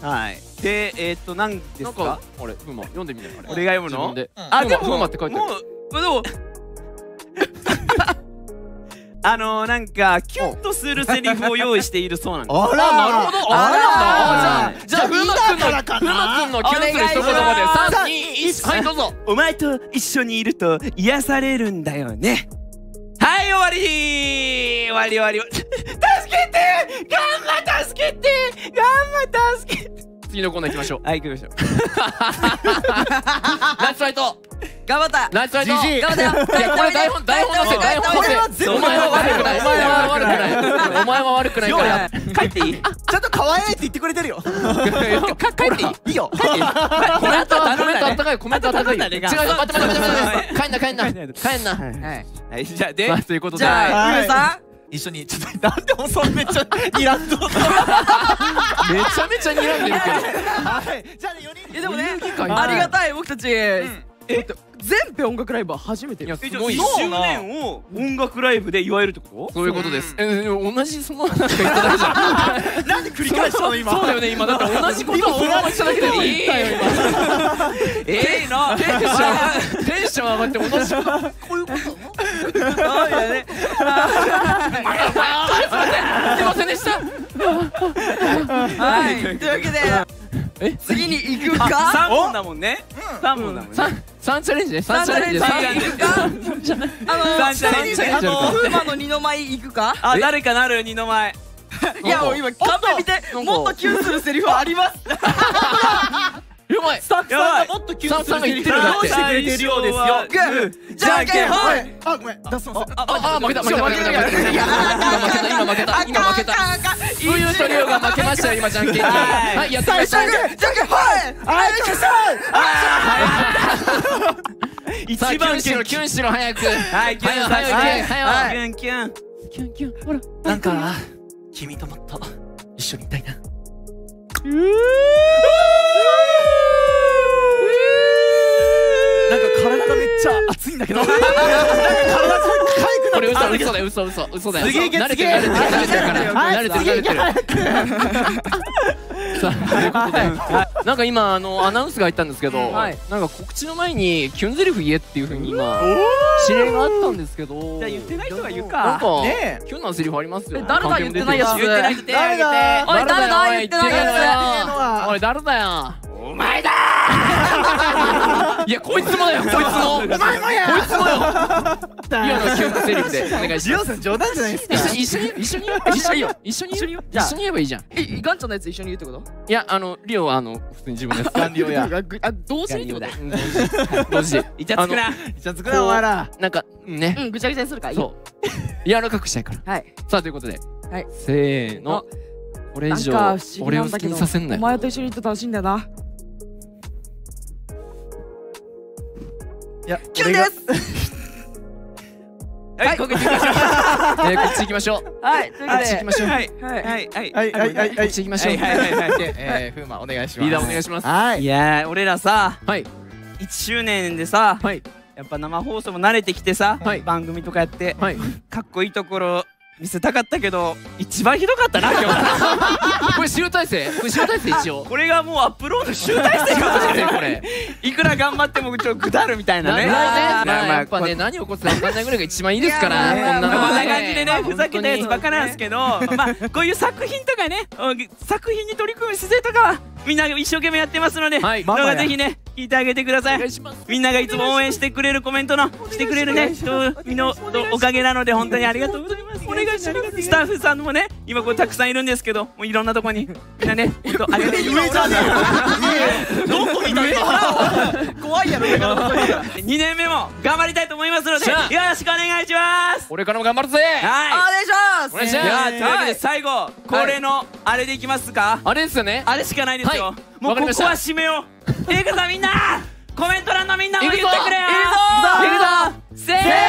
はい。でえーっと何ですか？なんかあれ風磨読んでみないあれ。俺が読むの自分で。あでも風磨って書いてある。もうでも あのー、なんかキュンとするセリフを用意しているそうなんです。あらあなるほど。あああじゃあじゃあ風磨くんの風磨くんのキュンする一言まで三二一。はいどうぞ。お前と一緒にいると癒されるんだよね。はい終わり。終わり終わり。助けてガンマ助けてガンマ助けて次のコーナー行きましょう。はい行きましょう。ナイスファイト。頑張った。ナイスファイト。頑張ったよ。いやこれ台本台本のせい台本のせお前は悪くない。お前は悪くない。お前は悪くない。から。帰っていい？ちゃんと可愛いって言ってくれてるよ。か帰っていい？いいよ。コメントコメントあったかい。コメントあったかい。違う待って待って待って待って。帰んな帰んな。帰んなはい。はい。じゃあでまあということで。じゃあはいゆうさ一緒にちょっとなんでもそんめっちゃニラッとめちゃめちゃ睨んでるけど。はいじゃあね四人でもね会ありがたい。僕たちえっと全編音楽ライブは初めてい1すごいよ周年を音楽ライブで祝えるってこ。とそういうことです。えでも同じそのなんか言っただけじゃんなんで繰り返したの今。そうだよね今だから同じことを思いしただけでいいよ ええなテンション。テンション上がって同じ。こ とこういうことそうだね。すいませんでした。はい。というわけでえ次に行くあか三本だもんね。三本だもんね。三三チャレンジね。三チャレンジ。三チャレンジ。あチャレンジ。あの風磨の二の舞行くか？あ誰かなる二の前いやもう今カンペ見てもっとキュンするセリフありますやばい。スタッフさんがもっとキュンするさんが言ってるんだってしてくれてるようですよグーじゃんけんほいあごめん出すのああ負けた負けた負けた負けた今負けた今負けた今負けたそういうトリオが負けましたよ今じゃんけんにはいはいやってみましょうじゃんけんじゃんけんほいはいささあ一キュン番しろキュンしろ早く。はい。キュンさはいはいははいキュン。キュンキュンキュンほら。なんか君ともっと一緒にいたいな。なん体がめっちゃ熱いんだけど。なんか体がこれ痒くなって嘘だよ嘘嘘嘘だよ次行け慣れてる慣れてる慣れてるから。慣れてる慣れてる。さあということで。なんか今あのアナウンスが入ったんですけどはい。なんか告知の前にキュンゼリフ言えっていうふうに今指令があったんですけどじゃあ言ってない人が言うなんかキュンなセリフありますよ。え誰だ言ってないやつ。言ってない人。手挙げておい誰だ言ってないややつ。おい誰だよ。お前だいやこいつもだよこいつも。お前もや。こいつもよ。今のキュンセリフで お願いします。さん冗談じゃないですか。一緒に一緒に一緒に一緒に 一緒に一緒に言えばいいじゃん。えガンちゃんのやつ一緒に言うってこと？いやあのリオはあの普通に自分のやつ。ガンリオやあ同時にってこと？うん同時。はい同時。でイチャつくな。じゃあつくなお前ら。なんかね。うんぐちゃぐちゃにするかいい。そう。柔らかくしたいから。はい。さあということで。はい。せーの。これ以上俺を好きにさせんなよ。お前と一緒に行って楽しいんだよないやキュンです。はいここ行きましょう。えーこっち行きましょう。はいというわけで。こっち行きましょう。はいはい。はい。はいはいはい。はいこっち行きましょう。はいはいはいはい。でえー風磨お願いします。リーダーお願いします。はい。いやー俺らさはい。1周年でさはい。やっぱ生放送も慣れてきてさはい。番組とかやってはい。かっこいいところ見せたかったけど一番ひどかったな今日。これ集大成？これ集大成一応？これがもうアップロード集大成かもしれこれ。いくら頑張ってもちょっとぐだるみたいなね。まあまあやっぱね何起こってたか分かんないぐらいが一番いいですからこんな感じでねふざけたやつばっかなんですけどまあこういう作品とかねうん作品に取り組む姿勢とかはみんな一生懸命やってますのではい。動画ぜひね聞いてあげてください。みんながいつも応援してくれるコメントのしてくれるね人みのおかげなので本当にありがとう。ございますお願いします。スタッフさんもね今こうたくさんいるんですけどもういろんなとこに。みんなね本当ありがとう。上じゃねえよどこにいたの？怖いやろ上から覗いてたら2年目も頑張りたいと思いますのでしよゃろしくお願いします。これからも頑張るぜ。はい。お願いします。お願いしじゃあますというわけで最後恒例のあれでいきますか？あれですよね。あれしかないですよ。はい。もうわかりましたここは締めよう。ええかさみんなコメント欄のみんなも言ってくれよ。いくぞ。いくぞ。せー